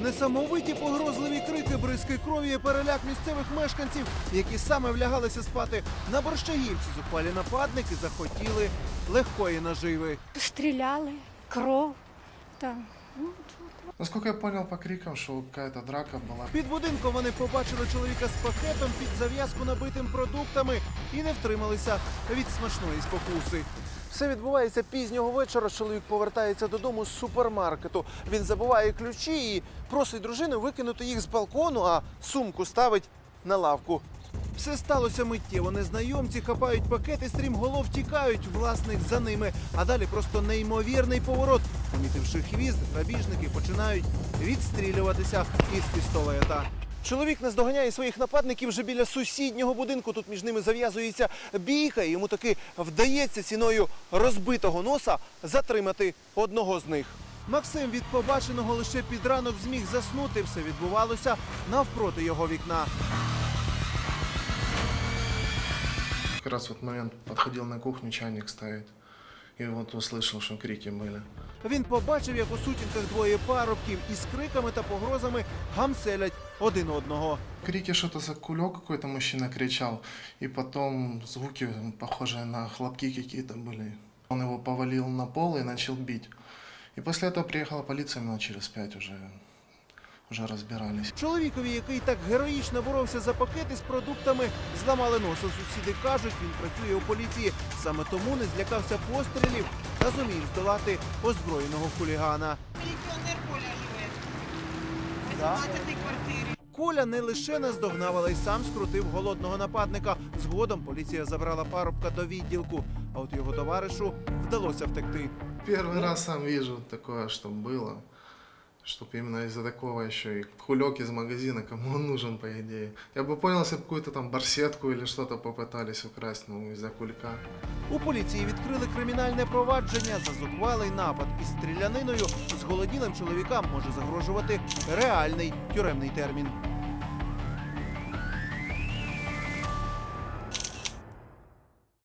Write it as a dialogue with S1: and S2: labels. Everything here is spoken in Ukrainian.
S1: Несамовиті погрозливі крики, бризки крові і переляк місцевих мешканців, які саме влягалися спати на борщагівці. Зухвалі нападники захотіли легкої наживи.
S2: Стреляли, кров там. Ну,
S3: Насколько я понял по крикам, что какая-то драка была.
S1: Під будинком вони побачили чоловіка з пакетом під зав'язку набитим продуктами і не втрималися від смачної спокуси. Все відбувається пізнього вечора. Чоловік повертається додому з супермаркету. Він забуває ключі і просить дружину викинути їх з балкону, а сумку ставить на лавку. Все сталося миттєво. Незнайомці хапають пакети, стрімголов тікають, власник за ними. А далі просто неймовірний поворот. Помітивши хвіст, грабіжники починають відстрілюватися із пістолета. Чоловік наздоганяє своїх нападників вже біля сусіднього будинку. Тут між ними зав'язується бійка, і йому таки вдається ціною розбитого носа затримати одного з них. Максим від побаченого лише під ранок зміг заснути. Все відбувалося навпроти його вікна.
S3: Как раз в этот момент подходил на кухню чайник ставить. И вот услышал, что крики были.
S1: Він побачив, як у сутінках двоє парубків із криками та погрозами гамселять один одного.
S3: Крики що то за кульок какой-то мужчина кричав, і потім звуки, схожі на хлопки якісь були. Він його повалив на пол і начал бити. І після того приїхала поліція, минут через пять уже, уже разбирались.
S1: Чоловікові, який так героїчно боровся за пакети з продуктами, зламали носа. Сусіди кажуть, він працює у поліції. Саме тому не злякався пострілів та зумів здолати озброєного хулігана.
S4: Міліціонер Коля живе. В 18-й квартирі.
S1: Коля не лише наздогнав, але й сам скрутив голодного нападника. Згодом поліція забрала парубка до відділку, а от його товаришу вдалося втекти.
S3: Первый раз сам вижу такое, что было Чтоб именно из-за такого еще и кулек из магазина, кому он нужен, по идее. Я бы понял, если бы какую-то там барсетку или что-то попытались украсть, ну, из-за кулька.
S1: У поліції відкрили кримінальне провадження за зухвалий напад із стріляниною. Зголоділим чоловікам може загрожувати реальний тюремний термін.